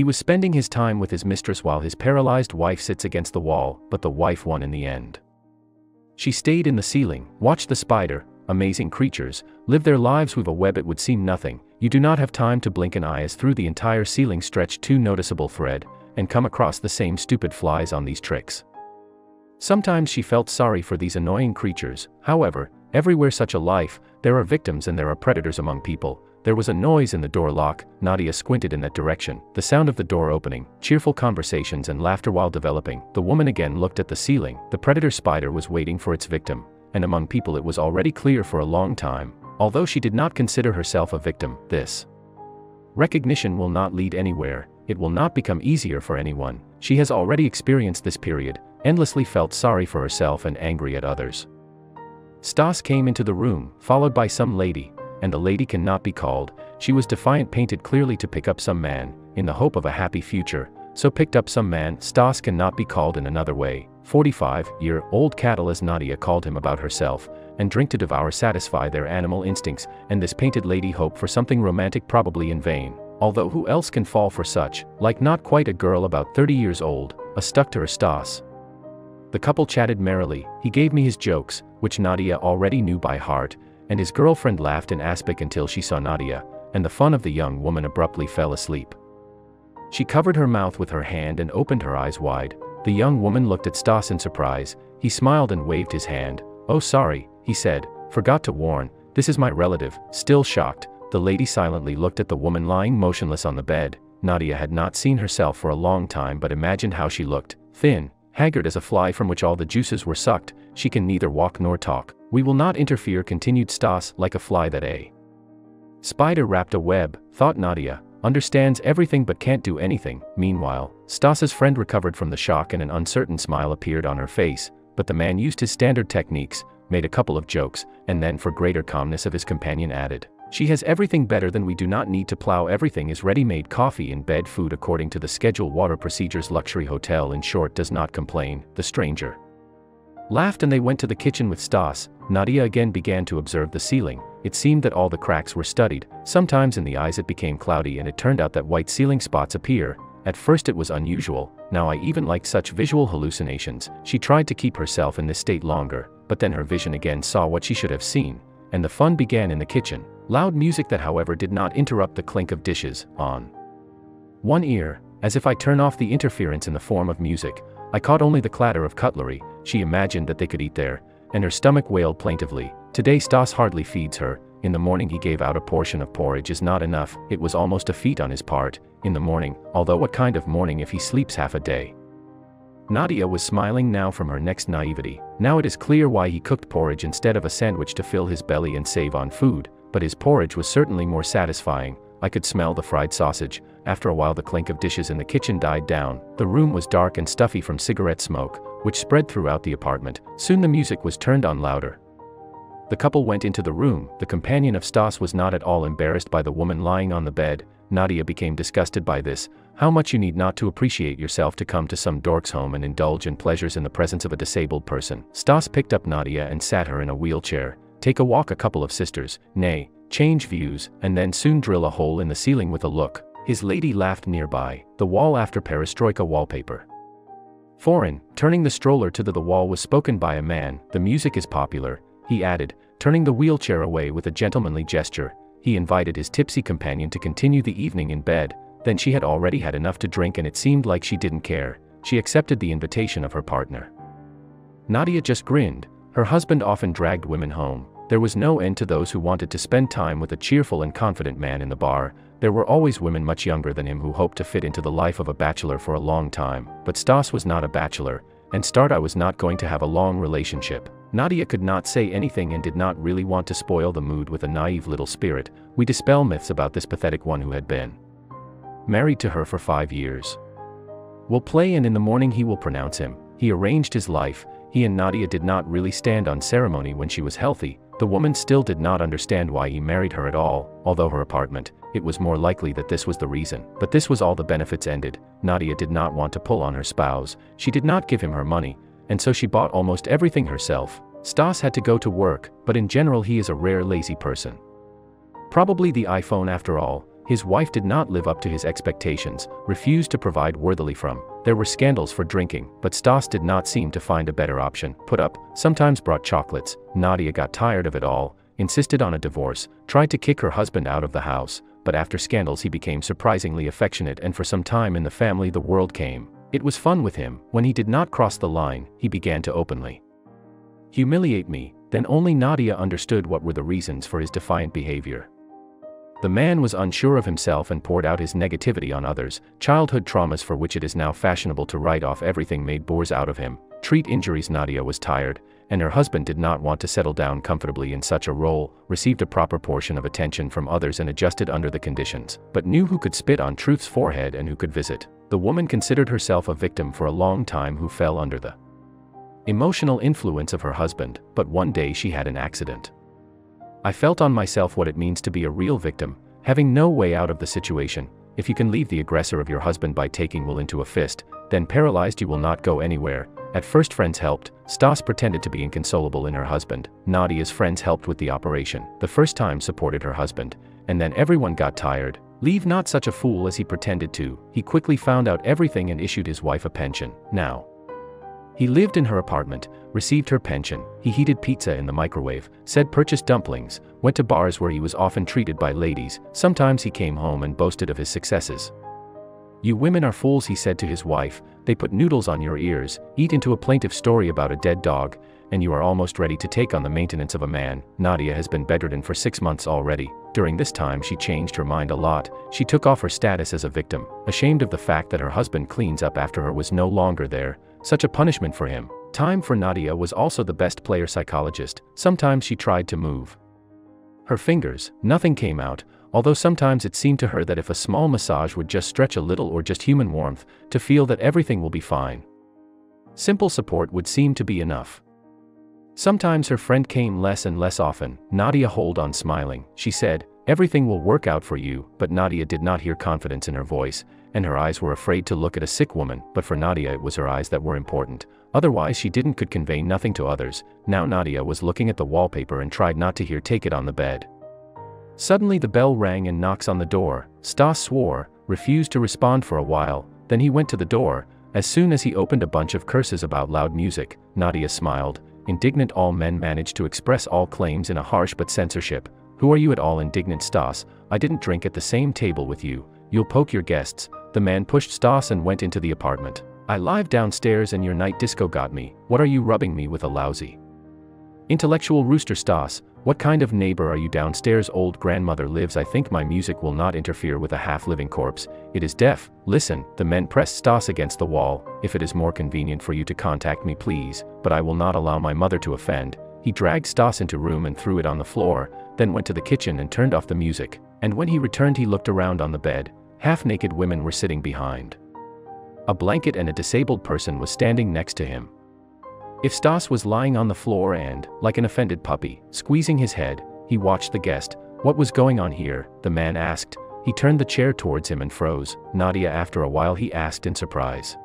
He was spending his time with his mistress while his paralyzed wife sits against the wall, but the wife won in the end. She stayed in the ceiling, watched the spider, amazing creatures, live their lives with a web it would seem nothing, you do not have time to blink an eye as through the entire ceiling stretch two noticeable thread, and come across the same stupid flies on these tricks. Sometimes she felt sorry for these annoying creatures, however, everywhere such a life, there are victims and there are predators among people, there was a noise in the door lock, Nadia squinted in that direction, the sound of the door opening, cheerful conversations and laughter while developing, the woman again looked at the ceiling, the predator spider was waiting for its victim, and among people it was already clear for a long time, although she did not consider herself a victim, this recognition will not lead anywhere, it will not become easier for anyone, she has already experienced this period, endlessly felt sorry for herself and angry at others. Stas came into the room, followed by some lady, and the lady cannot be called, she was defiant painted clearly to pick up some man, in the hope of a happy future, so picked up some man, Stas cannot be called in another way, 45-year-old cattle as Nadia called him about herself, and drink to devour satisfy their animal instincts, and this painted lady hope for something romantic probably in vain, although who else can fall for such, like not quite a girl about 30 years old, a stuck to her Stas. The couple chatted merrily, he gave me his jokes, which Nadia already knew by heart, and his girlfriend laughed in aspic until she saw Nadia, and the fun of the young woman abruptly fell asleep. She covered her mouth with her hand and opened her eyes wide, the young woman looked at Stas in surprise, he smiled and waved his hand. Oh sorry, he said, forgot to warn, this is my relative, still shocked. The lady silently looked at the woman lying motionless on the bed. Nadia had not seen herself for a long time but imagined how she looked, thin, haggard as a fly from which all the juices were sucked, she can neither walk nor talk. We will not interfere continued Stas like a fly that a spider wrapped a web, thought Nadia, understands everything but can't do anything. Meanwhile, Stas's friend recovered from the shock and an uncertain smile appeared on her face, but the man used his standard techniques, made a couple of jokes, and then for greater calmness of his companion added, She has everything better than we do not need to plow. Everything is ready-made. Coffee and bed food according to the schedule. Water procedures. Luxury hotel in short does not complain, the stranger laughed and they went to the kitchen with Stas, Nadia again began to observe the ceiling, it seemed that all the cracks were studied, sometimes in the eyes it became cloudy and it turned out that white ceiling spots appear, at first it was unusual, now I even liked such visual hallucinations, she tried to keep herself in this state longer, but then her vision again saw what she should have seen, and the fun began in the kitchen, loud music that however did not interrupt the clink of dishes, on one ear, as if I turn off the interference in the form of music, I caught only the clatter of cutlery, she imagined that they could eat there, and her stomach wailed plaintively, Today Stas hardly feeds her, in the morning he gave out a portion of porridge is not enough, it was almost a feat on his part, in the morning, although what kind of morning if he sleeps half a day? Nadia was smiling now from her next naivety, now it is clear why he cooked porridge instead of a sandwich to fill his belly and save on food, but his porridge was certainly more satisfying, I could smell the fried sausage, after a while the clink of dishes in the kitchen died down, the room was dark and stuffy from cigarette smoke, which spread throughout the apartment, soon the music was turned on louder, the couple went into the room, the companion of Stas was not at all embarrassed by the woman lying on the bed, Nadia became disgusted by this, how much you need not to appreciate yourself to come to some dork's home and indulge in pleasures in the presence of a disabled person. Stas picked up Nadia and sat her in a wheelchair, take a walk a couple of sisters, nay, change views, and then soon drill a hole in the ceiling with a look. His lady laughed nearby, the wall after perestroika wallpaper. Foreign, turning the stroller to the, the wall was spoken by a man, the music is popular, he added, turning the wheelchair away with a gentlemanly gesture, he invited his tipsy companion to continue the evening in bed, then she had already had enough to drink and it seemed like she didn't care, she accepted the invitation of her partner. Nadia just grinned, her husband often dragged women home, there was no end to those who wanted to spend time with a cheerful and confident man in the bar, there were always women much younger than him who hoped to fit into the life of a bachelor for a long time, but Stas was not a bachelor, and Starda was not going to have a long relationship. Nadia could not say anything and did not really want to spoil the mood with a naive little spirit, we dispel myths about this pathetic one who had been married to her for five years. We'll play and in the morning he will pronounce him, he arranged his life, he and Nadia did not really stand on ceremony when she was healthy, the woman still did not understand why he married her at all, although her apartment, it was more likely that this was the reason. But this was all the benefits ended, Nadia did not want to pull on her spouse, she did not give him her money, and so she bought almost everything herself. Stas had to go to work, but in general he is a rare lazy person. Probably the iPhone after all, His wife did not live up to his expectations, refused to provide worthily from. There were scandals for drinking, but Stas did not seem to find a better option. Put up, sometimes brought chocolates. Nadia got tired of it all, insisted on a divorce, tried to kick her husband out of the house, but after scandals he became surprisingly affectionate and for some time in the family the world came. It was fun with him, when he did not cross the line, he began to openly humiliate me, then only Nadia understood what were the reasons for his defiant behavior. The man was unsure of himself and poured out his negativity on others, childhood traumas for which it is now fashionable to write off everything made bores out of him, treat injuries Nadia was tired, and her husband did not want to settle down comfortably in such a role, received a proper portion of attention from others and adjusted under the conditions, but knew who could spit on truth's forehead and who could visit. The woman considered herself a victim for a long time who fell under the emotional influence of her husband, but one day she had an accident. I felt on myself what it means to be a real victim, having no way out of the situation. If you can leave the aggressor of your husband by taking will into a fist, then paralyzed you will not go anywhere. At first friends helped, Stas pretended to be inconsolable in her husband, Nadia's friends helped with the operation, the first time supported her husband, and then everyone got tired. Leave not such a fool as he pretended to, he quickly found out everything and issued his wife a pension, now. He lived in her apartment, received her pension, he heated pizza in the microwave, said purchased dumplings, went to bars where he was often treated by ladies, sometimes he came home and boasted of his successes. You women are fools he said to his wife, they put noodles on your ears, eat into a plaintive story about a dead dog, and you are almost ready to take on the maintenance of a man. Nadia has been bedridden for six months already. During this time she changed her mind a lot, she took off her status as a victim, ashamed of the fact that her husband cleans up after her was no longer there, such a punishment for him. Time for Nadia was also the best player psychologist, sometimes she tried to move. Her fingers, nothing came out, although sometimes it seemed to her that if a small massage would just stretch a little or just human warmth, to feel that everything will be fine. Simple support would seem to be enough. Sometimes her friend came less and less often, Nadia hold on smiling, she said, everything will work out for you, but Nadia did not hear confidence in her voice, and her eyes were afraid to look at a sick woman, but for Nadia it was her eyes that were important. Otherwise she didn't could convey nothing to others. Now Nadia was looking at the wallpaper and tried not to hear take it on the bed. Suddenly the bell rang and knocks on the door. Stas swore, refused to respond for a while, then he went to the door. As soon as he opened a bunch of curses about loud music, Nadia smiled. Indignant all men managed to express all claims in a harsh but censorship. Who are you at all indignant Stas? I didn't drink at the same table with you. You'll poke your guests, the man pushed Stas and went into the apartment. I live downstairs and your night disco got me, what are you rubbing me with a lousy? Intellectual rooster Stas, what kind of neighbor are you downstairs? Old grandmother lives. I think my music will not interfere with a half-living corpse, it is deaf, listen, the men pressed Stas against the wall, if it is more convenient for you to contact me please, but I will not allow my mother to offend, he dragged Stas into room and threw it on the floor, then went to the kitchen and turned off the music, and when he returned he looked around on the bed, half-naked women were sitting behind. A blanket and a disabled person was standing next to him. If Stas was lying on the floor and, like an offended puppy, squeezing his head, he watched the guest. What was going on here? The man asked. He turned the chair towards him and froze. Nadia after a while he asked in surprise.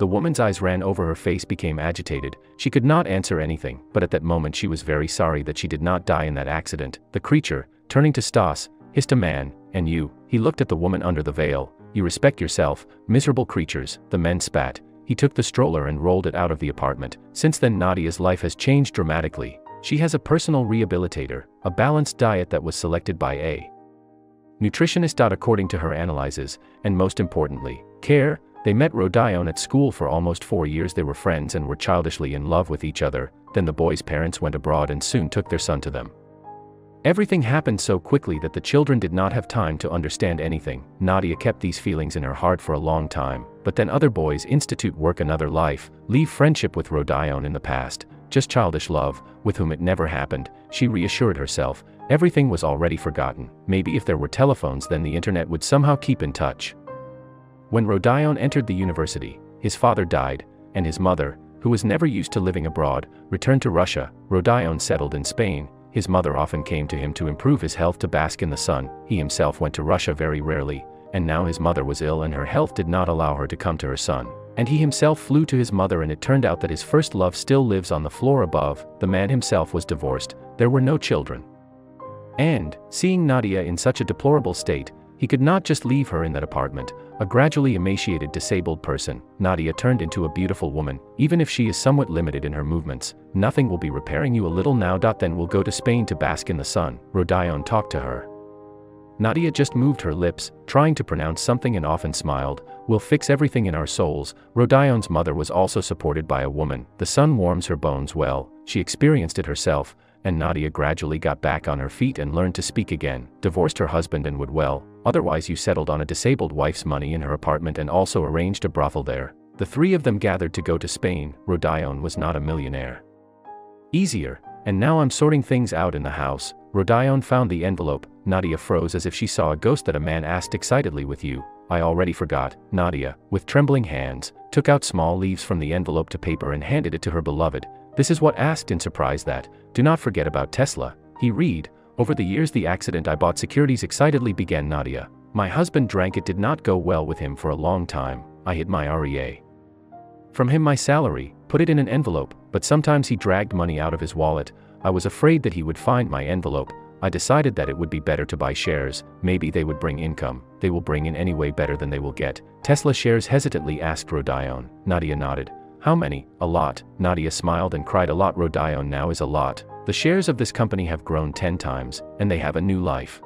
The woman's eyes ran over her face became agitated, she could not answer anything, but at that moment she was very sorry that she did not die in that accident. The creature, turning to Stas, hissed a man, and you, he looked at the woman under the veil, you respect yourself, miserable creatures, the men spat. He took the stroller and rolled it out of the apartment. Since then Nadia's life has changed dramatically. She has a personal rehabilitator, a balanced diet that was selected by a nutritionist. According to her analyses, and most importantly, care, they met Rodion at school for almost four years they were friends and were childishly in love with each other, then the boy's parents went abroad and soon took their son to them. Everything happened so quickly that the children did not have time to understand anything. Nadia kept these feelings in her heart for a long time, but then other boys institute work another life, leave friendship with Rodion in the past, just childish love, with whom it never happened, she reassured herself, everything was already forgotten, maybe if there were telephones then the internet would somehow keep in touch. When Rodion entered the university, his father died, and his mother, who was never used to living abroad, returned to Russia, Rodion settled in Spain, his mother often came to him to improve his health to bask in the sun, he himself went to Russia very rarely, and now his mother was ill and her health did not allow her to come to her son. And he himself flew to his mother and it turned out that his first love still lives on the floor above, the man himself was divorced, there were no children. And, seeing Nadia in such a deplorable state, He could not just leave her in that apartment, a gradually emaciated disabled person, Nadia turned into a beautiful woman, even if she is somewhat limited in her movements, nothing will be repairing you a little now. Then we'll go to Spain to bask in the sun, Rodion talked to her. Nadia just moved her lips, trying to pronounce something and often smiled, We'll fix everything in our souls. Rodion's mother was also supported by a woman, the sun warms her bones well, she experienced it herself, and Nadia gradually got back on her feet and learned to speak again, divorced her husband and would well, otherwise you settled on a disabled wife's money in her apartment and also arranged a brothel there. The three of them gathered to go to Spain, Rodion was not a millionaire. Easier, and now I'm sorting things out in the house, Rodion found the envelope, Nadia froze as if she saw a ghost that a man asked excitedly with you, I already forgot, Nadia, with trembling hands, took out small leaves from the envelope to paper and handed it to her beloved, this is what asked in surprise that, do not forget about Tesla, he read, over the years the accident I bought securities excitedly began Nadia. My husband drank it did not go well with him for a long time, I hid my REA. From him my salary, put it in an envelope, but sometimes he dragged money out of his wallet, I was afraid that he would find my envelope, I decided that it would be better to buy shares, maybe they would bring income, they will bring in anyway better than they will get. Tesla shares hesitantly asked Rodion, Nadia nodded. How many? A lot. Nadia smiled and cried a lot Rodion now is a lot. The shares of this company have grown 10 times, and they have a new life.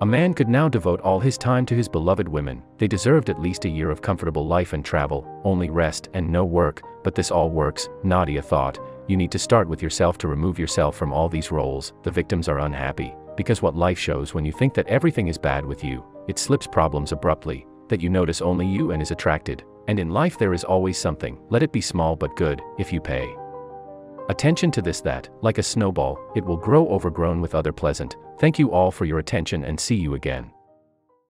A man could now devote all his time to his beloved women, they deserved at least a year of comfortable life and travel, only rest and no work, but this all works, Nadia thought, you need to start with yourself to remove yourself from all these roles, the victims are unhappy, because what life shows when you think that everything is bad with you, it slips problems abruptly, that you notice only you and is attracted, and in life there is always something, let it be small but good, if you pay attention to this that, like a snowball, it will grow overgrown with other pleasant. Thank you all for your attention and see you again.